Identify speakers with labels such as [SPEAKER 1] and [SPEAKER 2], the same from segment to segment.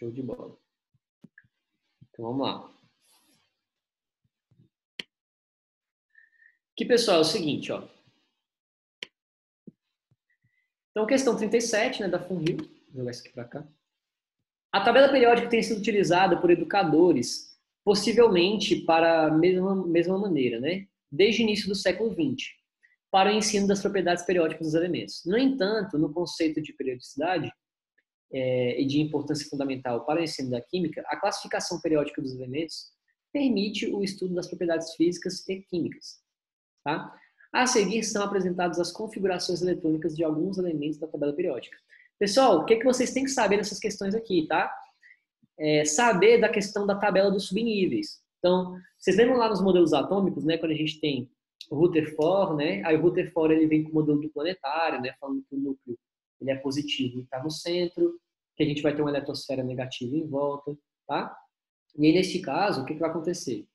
[SPEAKER 1] Show de bola. Então vamos lá. Aqui, pessoal, é o seguinte, ó. Então, questão 37, né, da Funil. Vou jogar isso aqui para cá. A tabela periódica tem sido utilizada por educadores, possivelmente para a mesma, mesma maneira, né? Desde o início do século XX, para o ensino das propriedades periódicas dos elementos. No entanto, no conceito de periodicidade é, e de importância fundamental para o ensino da química, a classificação periódica dos elementos permite o estudo das propriedades físicas e químicas. Tá? A seguir são apresentadas as configurações eletrônicas de alguns elementos da tabela periódica. Pessoal, o que, que vocês têm que saber dessas questões aqui, tá? É, saber da questão da tabela dos subníveis. Então, vocês lembram lá nos modelos atômicos, né, quando a gente tem Rutherford, né? Aí o Rutherford ele vem com o modelo do planetário, né, falando que o núcleo ele é positivo e está no centro, que a gente vai ter uma eletrosfera negativa em volta, tá? E aí, neste caso, o que, que vai acontecer?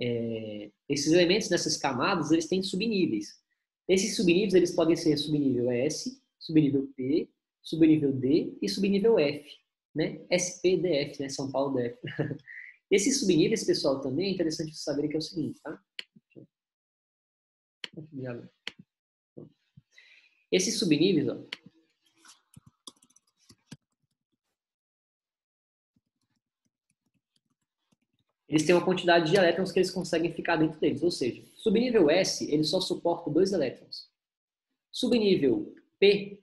[SPEAKER 1] É, esses elementos dessas camadas, eles têm subníveis. Esses subníveis, eles podem ser subnível S, subnível P, subnível D e subnível F, né? SPDF, né? São Paulo DF. Esses subníveis, pessoal, também é interessante saber que é o seguinte, tá? Esses subníveis, ó, eles têm uma quantidade de elétrons que eles conseguem ficar dentro deles. Ou seja, subnível S, ele só suporta dois elétrons. Subnível P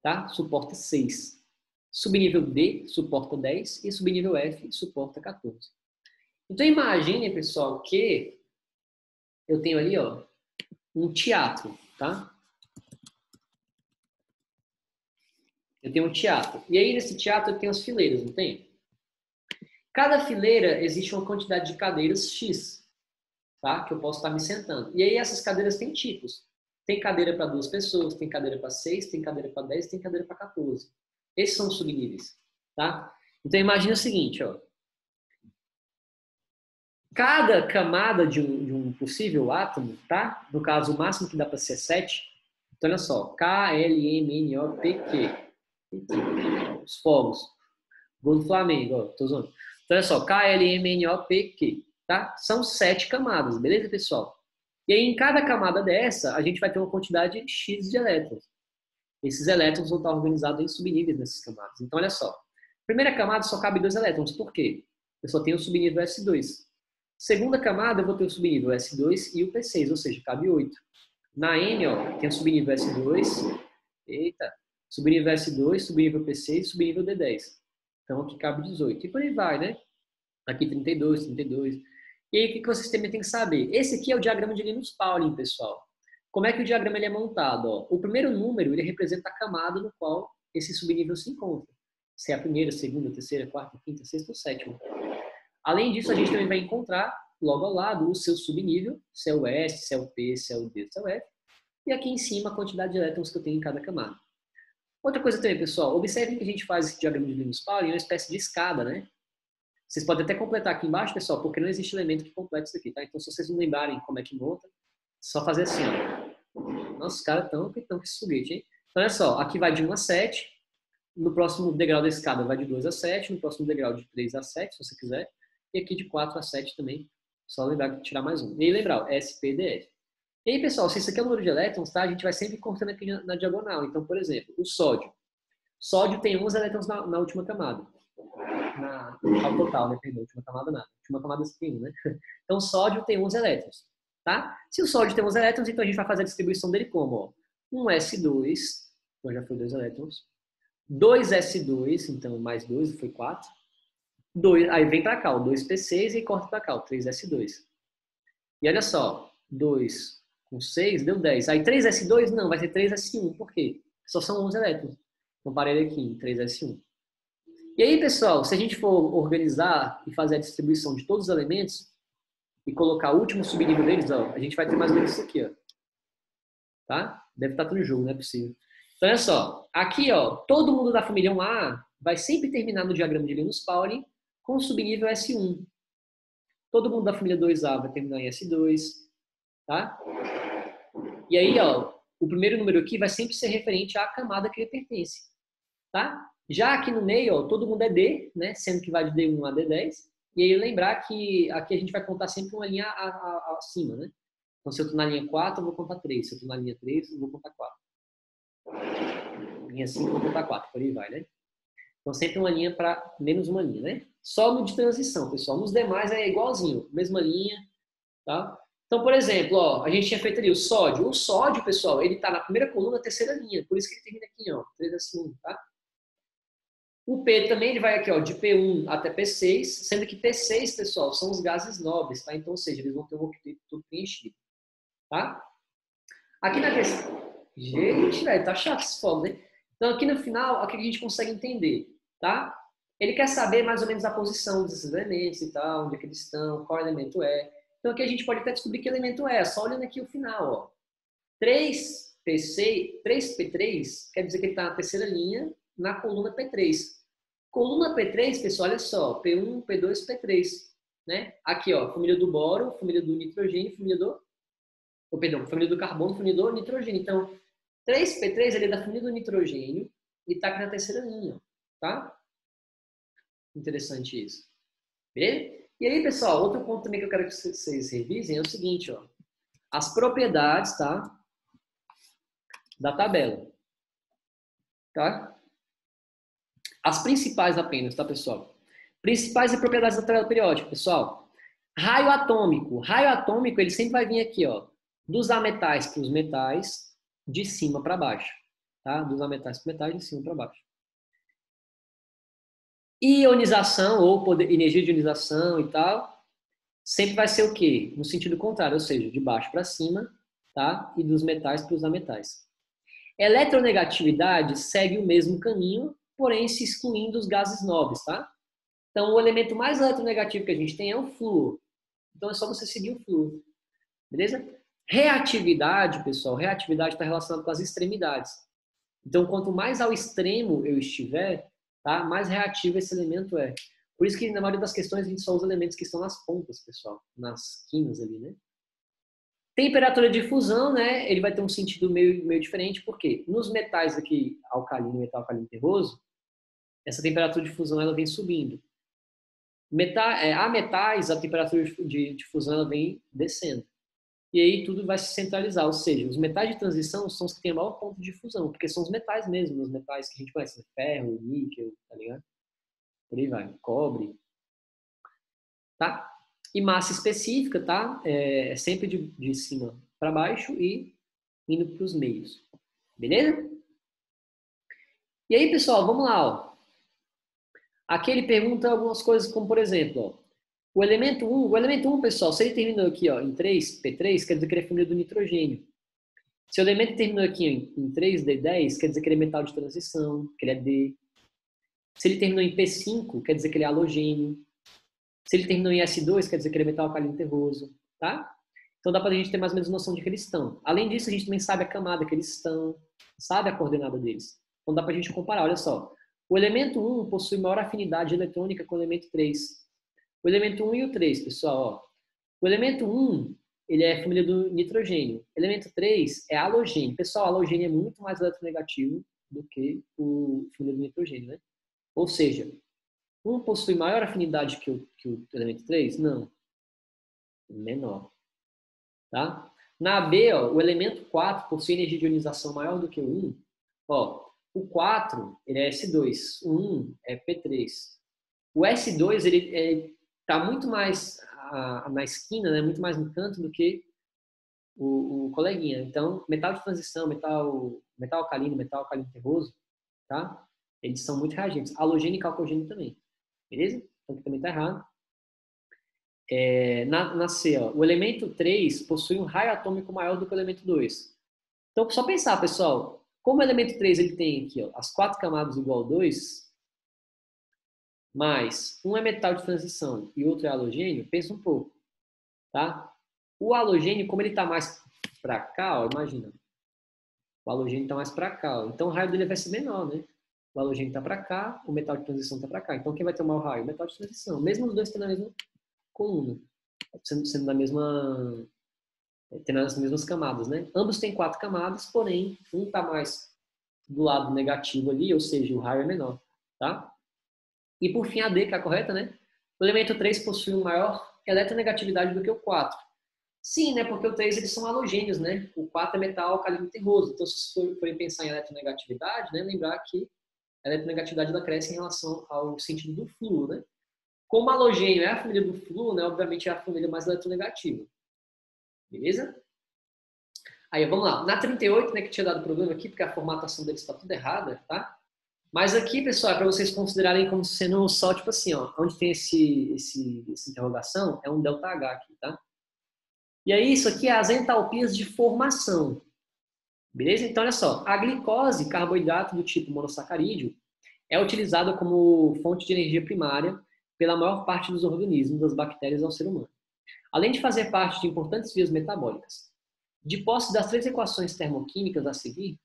[SPEAKER 1] tá? suporta 6. Subnível D suporta 10 e subnível F suporta 14. Então imagine, pessoal, que eu tenho ali, ó, um teatro, tá? Eu tenho um teatro. E aí nesse teatro eu tenho as fileiras, não tem? Cada fileira existe uma quantidade de cadeiras X, tá? Que eu posso estar me sentando. E aí essas cadeiras têm tipos. Tem cadeira para duas pessoas, tem cadeira para seis, tem cadeira para dez, tem cadeira para 14. Esses são os subníveis, tá? Então imagina o seguinte, ó. Cada camada de um, de um possível átomo, tá? No caso, o máximo que dá para ser 7. Então olha só, K, L, M, N, O, P, Q. Os fogos. Gol do Flamengo, ó, tô zoando. Então olha só, K, L, M, N, O, P, Q. Tá? São sete camadas, beleza, pessoal? E aí, em cada camada dessa, a gente vai ter uma quantidade X de elétrons. Esses elétrons vão estar organizados em subníveis nessas camadas. Então, olha só. Primeira camada só cabe dois elétrons. Por quê? Eu só tenho o subnível S2. Segunda camada, eu vou ter o subnível S2 e o P6, ou seja, cabe 8. Na N, ó, tem o subnível S2, eita, subnível S2, subnível P6, subnível D10. Então, aqui cabe 18. E por aí vai, né? Aqui 32, 32. E aí, o que o sistema tem que saber? Esse aqui é o diagrama de Linus Pauling, pessoal. Como é que o diagrama ele é montado? Ó? O primeiro número ele representa a camada no qual esse subnível se encontra. Se é a primeira, segunda, terceira, quarta, quinta, sexta ou sétima. Além disso, a gente também vai encontrar logo ao lado o seu subnível, se é o S, se é o P, se é o D, se é o F. E aqui em cima a quantidade de elétrons que eu tenho em cada camada. Outra coisa também, pessoal, observem que a gente faz esse diagrama de Linus Pauling é uma espécie de escada, né? Vocês podem até completar aqui embaixo, pessoal, porque não existe elemento que complete isso aqui, tá? Então, se vocês não lembrarem como é que monta, só fazer assim, ó. Nossa, os caras estão tão esse foguete, hein? Então, olha só, aqui vai de 1 a 7, no próximo degrau da escada vai de 2 a 7, no próximo degrau de 3 a 7, se você quiser, e aqui de 4 a 7 também, só lembrar de tirar mais um. E aí lembrar, SPDF. E aí, pessoal, se isso aqui é o número de elétrons, tá? A gente vai sempre cortando aqui na, na diagonal. Então, por exemplo, o sódio. Sódio tem 11 elétrons na, na última camada na, ao total, né? Perdão, última camada nada. Última camada tem um, né? Então, sódio tem 11 elétrons, tá? Se o sódio tem 11 elétrons, então a gente vai fazer a distribuição dele como, ó? Um S2, então já foi 2 elétrons. 2 S2, então mais 2, foi 4. 2, aí vem para cá, o 2P6 e corta para cá, o 3S2. E olha só, 2 com 6 deu 10. Aí 3S2, não, vai ser 3S1. Por quê? Só são 11 elétrons. Então parei aqui em 3S1. E aí, pessoal, se a gente for organizar e fazer a distribuição de todos os elementos e colocar o último subnível deles, ó, a gente vai ter mais ou menos isso aqui, ó. Tá? Deve estar tudo no jogo, não é possível. Então, olha só. Aqui, ó, todo mundo da família 1A vai sempre terminar no diagrama de Linus Pauling com o subnível S1. Todo mundo da família 2A vai terminar em S2, tá? E aí, ó, o primeiro número aqui vai sempre ser referente à camada que ele pertence. tá? Já aqui no meio, ó, todo mundo é D, né? Sendo que vai de D1 a D10. E aí lembrar que aqui a gente vai contar sempre uma linha acima, né? Então, se eu estou na linha 4, eu vou contar 3. Se eu estou na linha 3, eu vou contar 4. Linha 5, eu vou contar 4. Por aí vai, né? Então, sempre uma linha para menos uma linha, né? Só no de transição, pessoal. Nos demais é igualzinho. Mesma linha, tá? Então, por exemplo, ó, a gente tinha feito ali o sódio. O sódio, pessoal, ele está na primeira coluna, terceira linha. Por isso que ele termina aqui, ó. 3 assim, tá? O P também ele vai aqui, ó, de P1 até P6, sendo que P6, pessoal, são os gases nobres, tá? Então, ou seja, eles vão ter um octeto preenchido, tá? Aqui na questão... Gente, velho, tá chato esse fogo, né? Então, aqui no final, aqui a gente consegue entender, tá? Ele quer saber mais ou menos a posição desses elementos e tal, onde é que eles estão, qual elemento é. Então, aqui a gente pode até descobrir que elemento é, só olhando aqui o final, ó. 3P6, 3P3 quer dizer que ele está na terceira linha, na coluna P3. Coluna P3, pessoal, olha só, P1, P2, P3, né? Aqui, ó, família do boro, família do nitrogênio, família do, oh, perdão, família do carbono, família do nitrogênio. Então, 3P3 ele é da família do nitrogênio e está aqui na terceira linha, tá? Interessante isso. Beleza? E aí, pessoal, outro ponto também que eu quero que vocês revisem é o seguinte, ó. As propriedades, tá? Da tabela. Tá? As principais apenas, tá, pessoal? Principais e propriedades da tabela periódica, pessoal. Raio atômico. Raio atômico, ele sempre vai vir aqui, ó. Dos ametais para os metais, de cima para baixo. Tá? Dos ametais para metais, de cima para baixo. Ionização, ou poder, energia de ionização e tal, sempre vai ser o quê? No sentido contrário, ou seja, de baixo para cima, tá? E dos metais para os ametais. Eletronegatividade segue o mesmo caminho, porém se excluindo os gases nobres, tá? Então, o elemento mais eletronegativo que a gente tem é o flúor. Então, é só você seguir o flúor. Beleza? Reatividade, pessoal, reatividade está relacionada com as extremidades. Então, quanto mais ao extremo eu estiver, tá? mais reativo esse elemento é. Por isso que na maioria das questões a gente só usa elementos que estão nas pontas, pessoal, nas quinas ali, né? Temperatura de fusão, né? Ele vai ter um sentido meio, meio diferente, porque nos metais aqui, alcalino e metal alcalino terroso, essa temperatura de fusão ela vem subindo. Meta, é, a metais, a temperatura de, de fusão ela vem descendo. E aí tudo vai se centralizar, ou seja, os metais de transição são os que têm maior ponto de fusão, porque são os metais mesmo, os metais que a gente conhece, né? ferro, níquel, tá ligado? Por aí vai, cobre. Tá? E massa específica, tá? É, é sempre de, de cima para baixo e indo para os meios. Beleza? E aí, pessoal, vamos lá, ó. Aqui ele pergunta algumas coisas, como por exemplo, ó, o elemento 1, o elemento 1, pessoal, se ele terminou aqui ó, em 3, P3, quer dizer que ele é família do nitrogênio. Se o elemento terminou aqui em, em 3, D10, quer dizer que ele é metal de transição, que ele é D. Se ele terminou em P5, quer dizer que ele é halogênio. Se ele terminou em S2, quer dizer que ele é metal alcalino terroso, tá? Então dá para a gente ter mais ou menos noção de que eles estão. Além disso, a gente também sabe a camada que eles estão, sabe a coordenada deles. Então dá para a gente comparar, olha só. O elemento 1 possui maior afinidade eletrônica com o elemento 3. O elemento 1 e o 3, pessoal. Ó. O elemento 1, ele é família do nitrogênio. O elemento 3 é halogênio. Pessoal, halogênio é muito mais eletronegativo do que o família do nitrogênio, né? Ou seja, um possui maior afinidade que o, que o elemento 3? Não. Menor. Tá? Na B, ó, o elemento 4 possui energia de ionização maior do que o 1. Ó, o 4, ele é S2. O 1 é P3. O S2, ele está muito mais a, na esquina, né? muito mais no canto do que o, o, coleguinha. Então, metal de transição, metal, metal alcalino, metal alcalino terroso, tá? Eles são muito reagentes. Halogênio e calcogênio também. Beleza? Então, aqui também está errado. É, na, na C, ó, o elemento 3 possui um raio atômico maior do que o elemento 2. Então, só pensar, pessoal, como o elemento 3 ele tem aqui ó, as quatro camadas igual a 2, mais um é metal de transição e outro é halogênio, pensa um pouco. Tá? O halogênio, como ele está mais para cá, ó, imagina. O halogênio está mais para cá. Ó, então o raio dele vai ser menor, né? O halogênio está para cá, o metal de transição está para cá. Então quem vai ter o maior raio? O metal de transição. Mesmo os dois tendo a mesma coluna, sendo, sendo da mesma tendo as mesmas camadas, né? Ambos têm quatro camadas, porém, um está mais do lado negativo ali, ou seja, o raio é menor, tá? E por fim, a D, que é a correta, né? O elemento 3 possui uma maior eletronegatividade do que o 4. Sim, né? Porque o 3 eles são halogênios, né? O 4 é metal alcalino terroso. Então, se vocês forem pensar em eletronegatividade, né? Lembrar que a eletronegatividade ela cresce em relação ao sentido do flúor, né? Como halogênio é a família do flúor, né? Obviamente é a família mais eletronegativa. Beleza? Aí, vamos lá. Na 38, né, que tinha dado problema aqui, porque a formatação deles está tudo errada, tá? Mas aqui, pessoal, é para vocês considerarem como sendo só, tipo assim, ó, onde tem esse, esse, essa interrogação, é um ΔH aqui, tá? E aí, isso aqui é as entalpias de formação. Beleza? Então, olha só. A glicose, carboidrato do tipo monossacarídeo, é utilizada como fonte de energia primária pela maior parte dos organismos, das bactérias ao ser humano. Além de fazer parte de importantes vias metabólicas. De posse das três equações termoquímicas a seguir,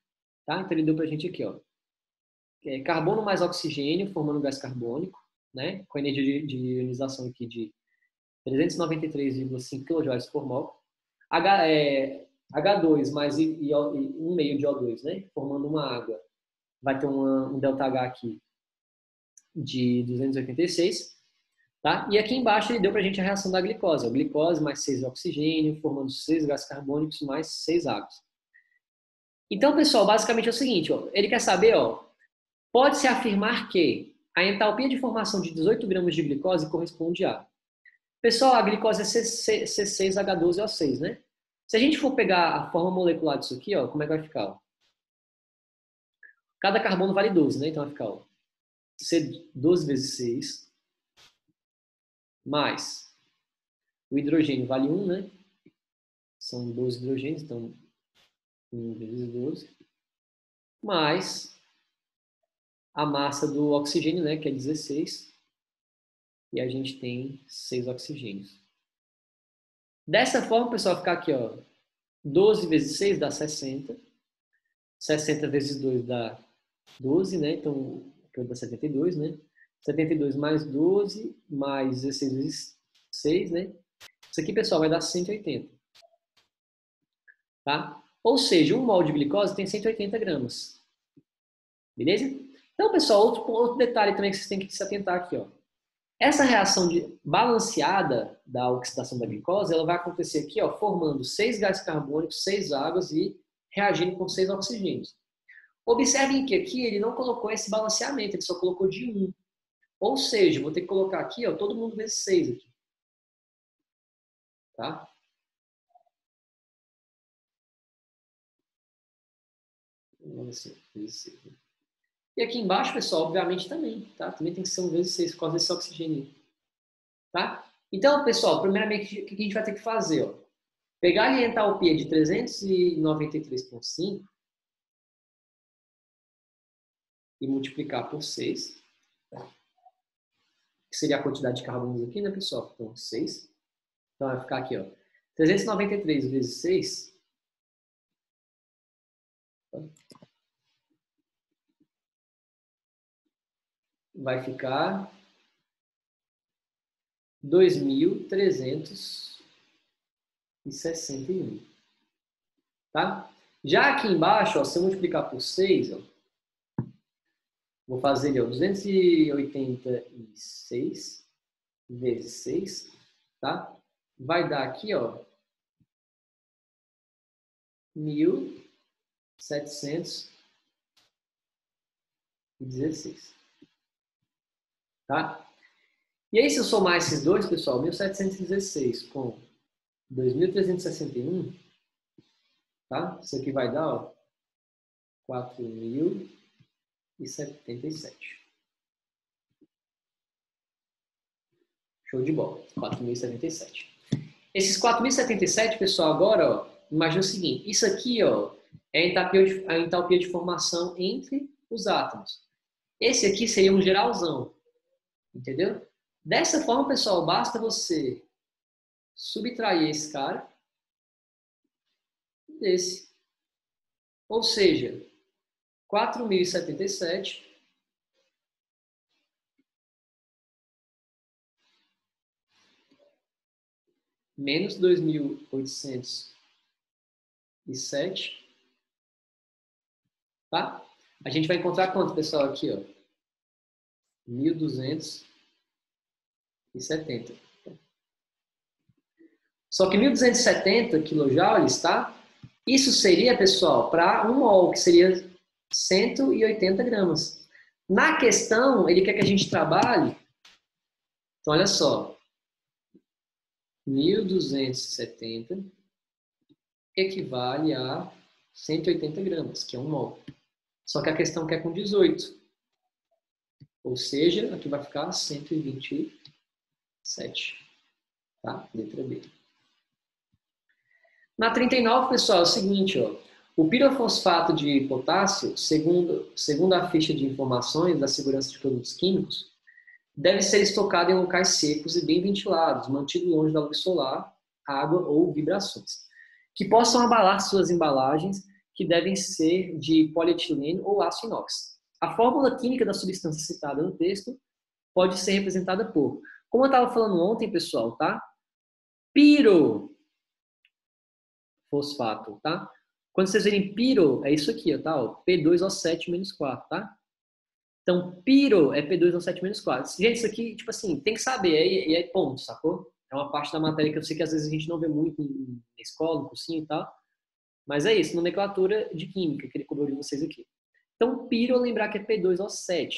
[SPEAKER 1] tá? Então, ele deu para a gente aqui, ó. É carbono mais oxigênio, formando gás carbônico, né? Com energia de, de ionização aqui de 393,5 kJ por mol. H, é, H2 mais I, I, um meio de O2, né? Formando uma água. Vai ter uma, um ΔH aqui de 286. Tá? E aqui embaixo ele deu para a gente a reação da glicose. A glicose mais 6 oxigênio, formando 6 gases carbônicos mais 6 águas. Então, pessoal, basicamente é o seguinte, ó, ele quer saber, ó, pode-se afirmar que a entalpia de formação de 18 gramas de glicose corresponde a Pessoal, a glicose é C6H12O6, né? Se a gente for pegar a forma molecular disso aqui, ó, como é que vai ficar? Cada carbono vale 12, né? Então vai ficar ó, C12 vezes 6 mais o hidrogênio vale 1, né? São 12 hidrogênios, então 1 vezes 12 mais a massa do oxigênio, né, que é 16 e a gente tem seis oxigênios. Dessa forma, pessoal, ficar aqui, ó, 12 vezes 6 dá 60. 60 vezes 2 dá 12, né? Então, aqui dá 72, né? 72 mais 12 mais 16 vezes 6, né? Isso aqui, pessoal, vai dar 180. Tá? Ou seja, um mol de glicose tem 180 gramas. Beleza? Então, pessoal, outro, outro detalhe também que vocês têm que se atentar aqui, ó. Essa reação de balanceada da oxidação da glicose, ela vai acontecer aqui, ó, formando seis gases carbônicos, seis águas e reagindo com seis oxigênios. Observem que aqui ele não colocou esse balanceamento, ele só colocou de um. Ou seja, vou ter que colocar aqui, ó, todo mundo vezes seis aqui. Tá? Vamos assim, vezes e aqui embaixo, pessoal, obviamente também, tá? Também tem que ser um vezes 6 por causa desse oxigênio. Tá? Então, pessoal, primeiramente, o que a gente vai ter que fazer? Ó? Pegar a entalpia de 393,5 e multiplicar por 6. Tá? Que seria a quantidade de carbonos aqui, né, pessoal? Então, 6. Então, vai ficar aqui, ó. 393 vezes 6 vai ficar 2.361. Tá? Já aqui embaixo, ó, se eu multiplicar por 6, ó, vou fazer ali, ó, 286 vezes 6, tá? Vai dar aqui, ó, 1.716. Tá? E aí, se eu somar esses dois, pessoal, 1716 com 2361, tá? Isso aqui vai dar, ó, 4077. Show de bola, 4077. Esses 4077, pessoal, agora, ó, imagina o seguinte, isso aqui, ó, é a entalpia de, a entalpia de formação entre os átomos. Esse aqui seria um geralzão. Entendeu? Dessa forma, pessoal, basta você subtrair esse cara desse. Ou seja, 4.077 menos 2.807, tá? a gente vai encontrar quanto, pessoal, aqui, ó? 1.270. Só que 1.270 quilojoules, tá? Isso seria, pessoal, para um mol, que seria 180 gramas. Na questão, ele quer que a gente trabalhe. Então, olha só. 1.270 equivale a 180 gramas, que é um mol. Só que a questão quer com 18. Ou seja, aqui vai ficar 127. Tá? Letra B. Na 39, pessoal, é o seguinte, ó. O pirofosfato de potássio, segundo, segundo a ficha de informações da segurança de produtos químicos, deve ser estocado em locais secos e bem ventilados, mantido longe da luz solar, água ou vibrações, que possam abalar suas embalagens, que devem ser de polietileno ou aço inox. A fórmula química da substância citada no texto pode ser representada por, como eu estava falando ontem, pessoal, tá? Pirofosfato, tá? Quando vocês verem piro, é isso aqui, tá? Ó, P2O7 menos 4, tá? Então, piro é P2O7 menos 4. Gente, isso aqui, tipo assim, tem que saber, e é, é ponto, sacou? É uma parte da matéria que eu sei que às vezes a gente não vê muito na escola, no cursinho e tal. Mas é isso, nomenclatura de química que ele cobrou de vocês aqui. Então, piro, lembrar que é P2O7.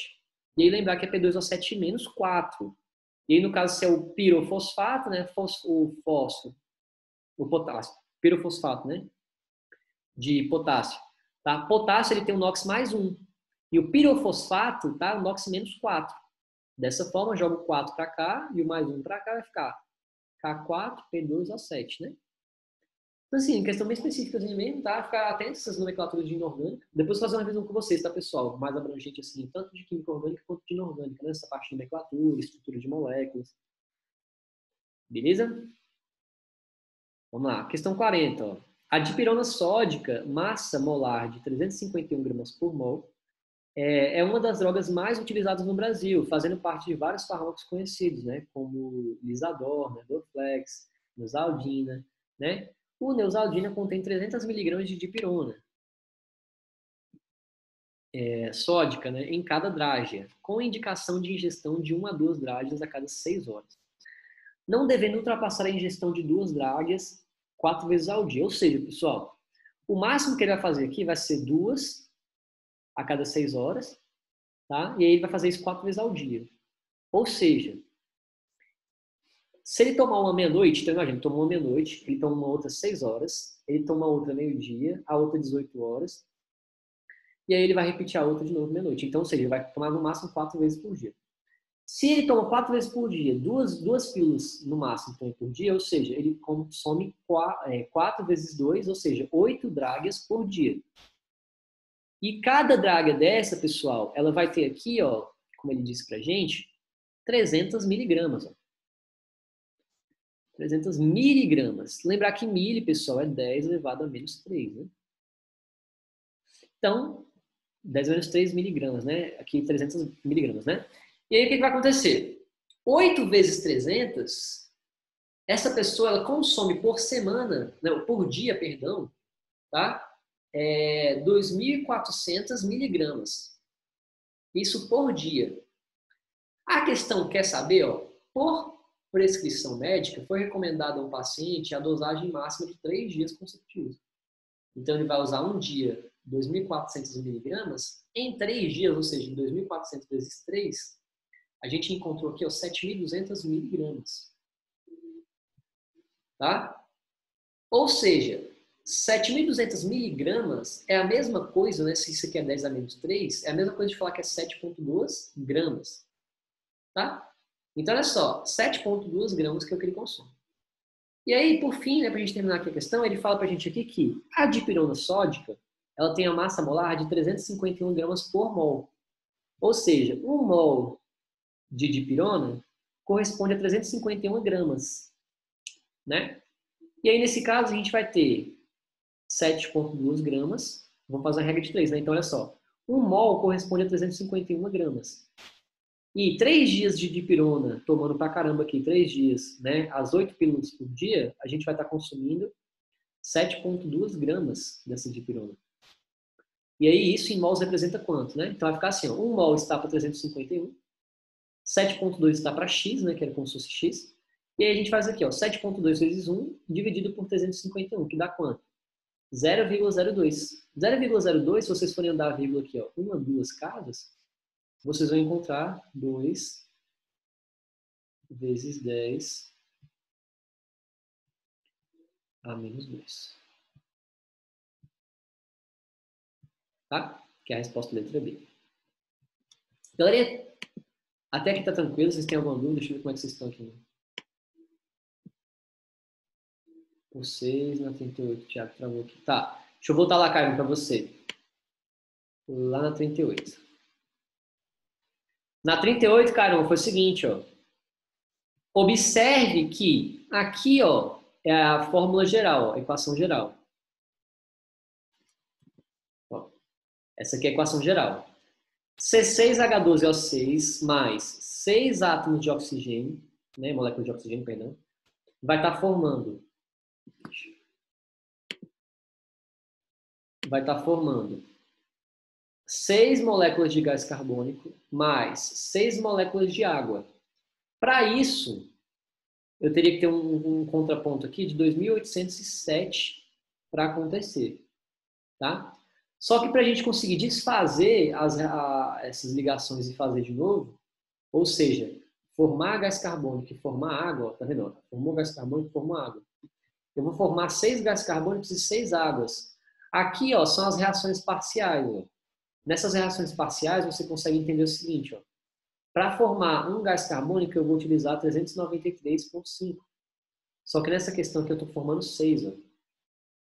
[SPEAKER 1] E aí lembrar que é P2O7 menos 4. E aí, no caso, se é o pirofosfato, né? o fósforo, o potássio. Pirofosfato, né? de potássio. Tá? Potássio ele tem um NOx mais 1. E o pirofosfato, tá? O NOx menos 4. Dessa forma, jogo o 4 para cá e o mais 1 para cá vai ficar K4, P2O7, né? Então, assim, questão bem específica mesmo, tá? Ficar atento a essas nomenclaturas de inorgânica. Depois fazer uma revisão com vocês, tá, pessoal? Mais abrangente, assim, tanto de química orgânica quanto de inorgânica, né? Essa parte de nomenclatura, estrutura de moléculas. Beleza? Vamos lá. Questão 40, ó. A dipirona sódica, massa molar de 351 gramas por mol, é, é uma das drogas mais utilizadas no Brasil, fazendo parte de vários fármacos conhecidos, né, como Lisador, né, Dorflex, Neusaldina, né? O Neusaldina contém 300 miligramas de dipirona é, sódica né, em cada drágia, com indicação de ingestão de 1 a 2 drágias a cada 6 horas. Não devendo ultrapassar a ingestão de duas drágias quatro vezes ao dia. Ou seja, pessoal, o máximo que ele vai fazer aqui vai ser duas a cada seis horas, tá? E aí ele vai fazer isso quatro vezes ao dia. Ou seja, se ele tomar uma meia-noite, então imagina, ele tomou uma meia-noite, ele toma uma outra seis horas, ele toma outra meio-dia, a outra 18 horas, e aí ele vai repetir a outra de novo meia-noite. Então, ou seja, ele vai tomar no máximo quatro vezes por dia. Se ele toma quatro vezes por dia, duas, duas pílulas no máximo então, por dia, ou seja, ele consome quatro, é, quatro vezes dois, ou seja, oito dragas por dia. E cada draga dessa, pessoal, ela vai ter aqui, ó, como ele disse pra gente, 300 miligramas. Ó. 300 miligramas. Lembrar que mili, pessoal, é 10 elevado a menos 3, né? Então, 10 menos 3 miligramas, né? Aqui 300 miligramas, né? E aí o que, vai acontecer? 8 vezes 300, essa pessoa ela consome por semana, não, por dia, perdão, tá? É 2.400 miligramas. Isso por dia. A questão quer saber, ó, por prescrição médica, foi recomendado a um paciente a dosagem máxima de 3 dias consecutivos. Então, ele vai usar um dia 2.400 miligramas, em 3 dias, ou seja, 2.400 vezes 3, a gente encontrou aqui 7.200 miligramas. Tá? Ou seja, 7.200 miligramas é a mesma coisa, né? Se isso aqui é 10 a menos 3, é a mesma coisa de falar que é 7.2 gramas. Tá? Então, olha só, 7.2 gramas que é o que ele consome. E aí, por fim, né, para a gente terminar aqui a questão, ele fala para a gente aqui que a dipirona sódica ela tem a massa molar de 351 gramas por mol. Ou seja, um mol de dipirona corresponde a 351 gramas, né? E aí, nesse caso, a gente vai ter 7,2 gramas. Vamos fazer a regra de 3, né? Então, olha só. Um mol corresponde a 351 gramas. E três dias de dipirona, tomando pra caramba aqui, três dias, né? As 8 pílulas por dia, a gente vai estar consumindo 7,2 gramas dessa dipirona. E aí isso em mols representa quanto, né? Então vai ficar assim, ó, 1 mol está para 351, 7.2 está para x, né, que era como se fosse x, e aí a gente faz aqui, ó, 7.2 vezes 1 dividido por 351, que dá quanto? 0,02. 0,02, se vocês forem andar a vírgula aqui, ó, uma, duas casas, vocês vão encontrar 2 vezes 10 a menos 2. Tá? Que é a resposta letra B. Galerinha, até aqui tá tranquilo. Vocês têm alguma dúvida? Deixa eu ver como é que vocês estão aqui. Por 6 na 38. Tiago travou aqui. Tá. Deixa eu voltar lá, Caio, para você. Lá na 38. Na 38, Caio, foi o seguinte, ó. Observe que aqui, ó, é a fórmula geral, a equação geral. Ó, essa aqui é a equação geral. C6H12O6 mais 6 átomos de oxigênio, né, molécula de oxigênio, perdão, vai estar tá formando vai estar tá formando 6 moléculas de gás carbônico mais 6 moléculas de água. Para isso, eu teria que ter um, um contraponto aqui de 2.807 para acontecer, tá? Só que para a gente conseguir desfazer as, a, essas ligações e fazer de novo, ou seja, formar gás carbônico e formar água, tá vendo? Formou gás carbônico e formou água. Eu vou formar seis gás carbônicos e seis águas. Aqui, ó, são as reações parciais. Ó. Nessas reações parciais, você consegue entender o seguinte, ó. Para formar um gás carbônico, eu vou utilizar 393,5. Só que nessa questão aqui eu estou formando 6. Ó.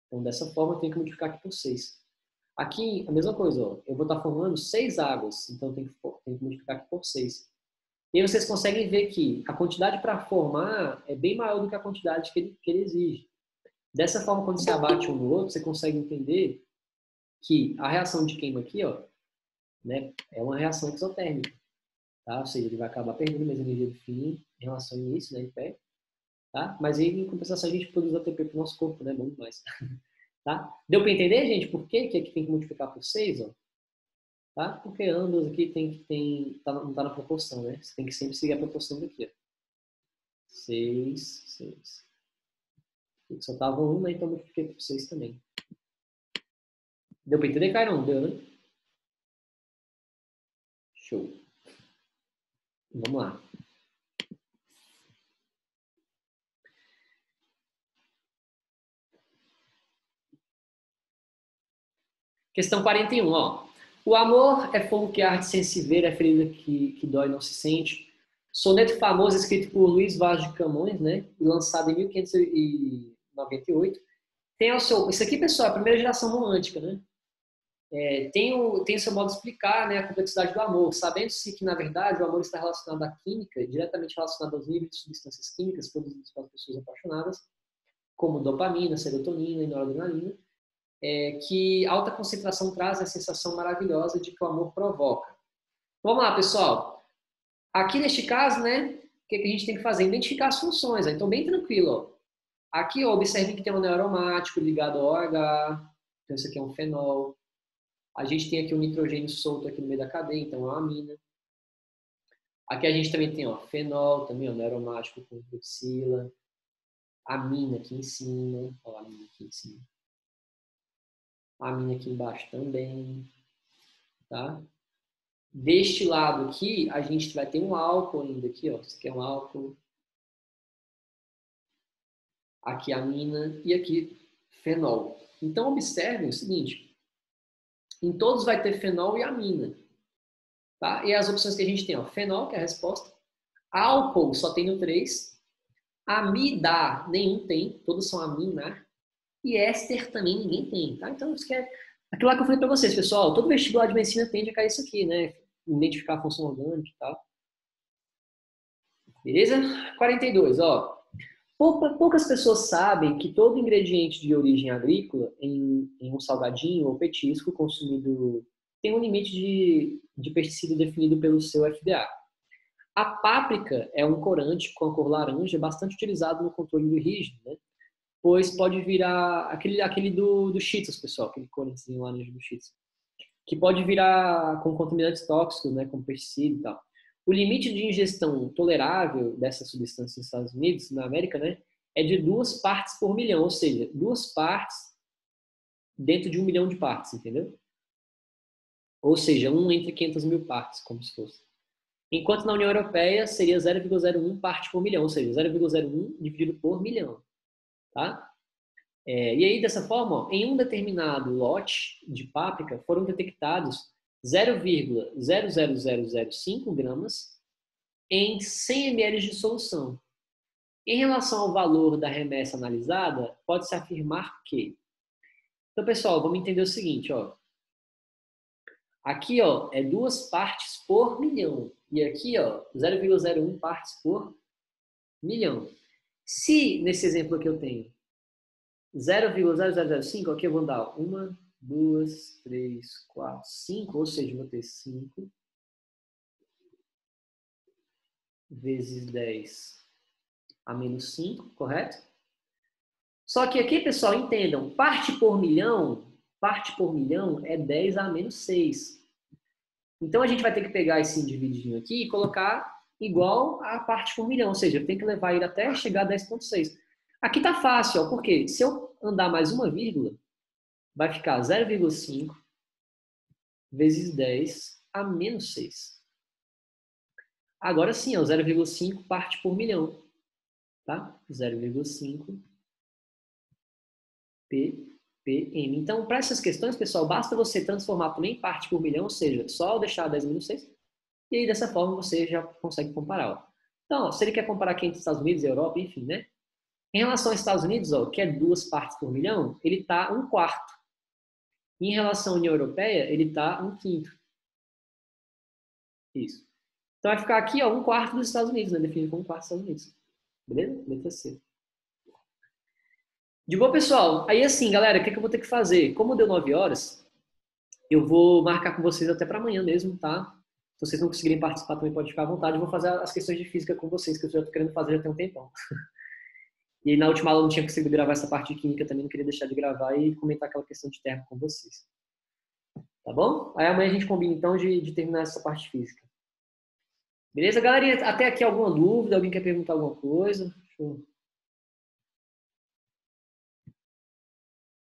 [SPEAKER 1] Então, dessa forma, eu tenho que multiplicar aqui por 6. Aqui, a mesma coisa. Ó. Eu vou estar tá formando 6 águas. Então, tenho que, que multiplicar aqui por 6. E aí vocês conseguem ver que a quantidade para formar é bem maior do que a quantidade que ele, que ele exige. Dessa forma, quando você abate um no outro, você consegue entender que a reação de queima aqui ó, né, é uma reação exotérmica. Tá? Ou seja, ele vai acabar perdendo mais energia do fim em relação ao início, né, em pé. Tá? Mas aí, em compensação, a gente produz ATP para o nosso corpo, né? Muito mais. tá? Deu para entender, gente, por que, que aqui tem que multiplicar por 6? Ó? Tá? Porque ambos aqui tem que tem, tá, não está na proporção, né? Você tem que sempre seguir a proporção daqui. Ó. 6, 6. Só tava um, né? Então multipliquei por 6 também. Deu para entender, Cairão? Deu, né? Show. Vamos lá. Questão 41, ó. O amor é fogo que arde sem se ver, é ferida que, que dói não se sente. Soneto famoso escrito por Luiz Vaz de Camões, né? Lançado em 1598. Tem o seu, isso aqui, pessoal, é a primeira geração romântica, né? É, tem, o, tem o seu modo de explicar né, a complexidade do amor, sabendo-se que, na verdade, o amor está relacionado à química, diretamente relacionado aos níveis de substâncias químicas produzidas pelas pessoas apaixonadas, como dopamina, serotonina e noradrenalina, é, que alta concentração traz a sensação maravilhosa de que o amor provoca. Vamos lá, pessoal. Aqui neste caso, né, o que, que a gente tem que fazer? Identificar as funções. Então, bem tranquilo. Ó. Aqui, observe que tem um neuromático ligado ao OH. Então, isso aqui é um fenol. A gente tem aqui o nitrogênio solto aqui no meio da cadeia, então é uma amina. Aqui a gente também tem ó, fenol, também ó, neuromático com hidroxila. Amina aqui em cima. Ó, amina aqui em cima. Amina aqui embaixo também. Tá? Deste lado aqui, a gente vai ter um álcool ainda aqui, ó. Isso aqui é um álcool. Aqui amina e aqui fenol. Então, observem o seguinte. Em todos vai ter fenol e amina. Tá? E as opções que a gente tem, ó, fenol, que é a resposta. Álcool, só tem no 3. Amida, nenhum tem. Todos são amina. E éster também ninguém tem. Tá? Então, isso quer... Aquilo lá que eu falei para vocês, pessoal. Todo vestibular de medicina tende a cair isso aqui, né? Identificar a função orgânica e tal. Beleza? 42, ó. Poucas pessoas sabem que todo ingrediente de origem agrícola, em, em um salgadinho ou petisco consumido, tem um limite de, de pesticida definido pelo seu FDA. A páprica é um corante com a cor laranja bastante utilizado no controle do rígido, né? pois pode virar aquele, aquele do, do Cheetos, pessoal, aquele corantezinho laranja do Cheetos. que pode virar com contaminantes tóxicos, né, como pesticida e tal. O limite de ingestão tolerável dessa substância nos Estados Unidos, na América, né, é de duas partes por milhão, ou seja, duas partes dentro de um milhão de partes, entendeu? Ou seja, um entre 500 mil partes, como se fosse. Enquanto na União Europeia seria 0,01 parte por milhão, ou seja, 0,01 dividido por milhão. Tá? É, e aí, dessa forma, ó, em um determinado lote de páprica foram detectados 0,00005 gramas em 100 ml de solução. Em relação ao valor da remessa analisada, pode-se afirmar que. Então, pessoal, vamos entender o seguinte, ó. Aqui, ó, é duas partes por milhão. E aqui, ó, 0,01 partes por milhão. Se, nesse exemplo aqui eu tenho 0,0005, aqui eu vou dar uma, duas, três, quatro, cinco, ou seja, vou ter cinco vezes 10 a menos 5, correto? Só que aqui, pessoal, entendam, parte por milhão, parte por milhão é 10 a menos 6. Então, a gente vai ter que pegar esse divididinho aqui e colocar igual a parte por milhão, ou seja, tenho que levar ele até chegar a 10.6. Aqui tá fácil, ó, porque se eu andar mais uma vírgula, vai ficar 0,5 vezes 10 a menos 6. Agora sim, o 0,5 parte por milhão. Tá? 0,5 ppm. Então, para essas questões, pessoal, basta você transformar também parte por milhão, ou seja, só deixar 10 menos 6, e aí dessa forma você já consegue comparar. Ó. Então, ó, se ele quer comparar aqui entre Estados Unidos e Europa, enfim, né? Em relação aos Estados Unidos, ó, que é duas partes por milhão, ele está um quarto. Em relação à União Europeia, ele está um quinto. Isso. Então vai ficar aqui ó, um quarto dos Estados Unidos, né? Definido como um quarto dos Estados Unidos. Beleza? Letra C. De boa, pessoal. Aí assim, galera, o que, que eu vou ter que fazer? Como deu 9 horas, eu vou marcar com vocês até para amanhã mesmo, tá? Se vocês não conseguirem participar, também pode ficar à vontade. Eu vou fazer as questões de física com vocês, que eu já estou querendo fazer já tem um tempão. E na última aula eu não tinha conseguido gravar essa parte de química, também não queria deixar de gravar e comentar aquela questão de termo com vocês. Tá bom? Aí amanhã a gente combina então de, de terminar essa parte física. Beleza, galerinha? Até aqui alguma dúvida? Alguém quer perguntar alguma coisa? Deixa eu